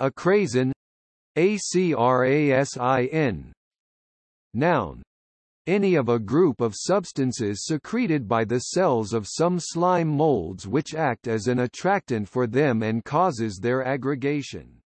Acrasin ACRASIN Noun. Any of a group of substances secreted by the cells of some slime molds which act as an attractant for them and causes their aggregation.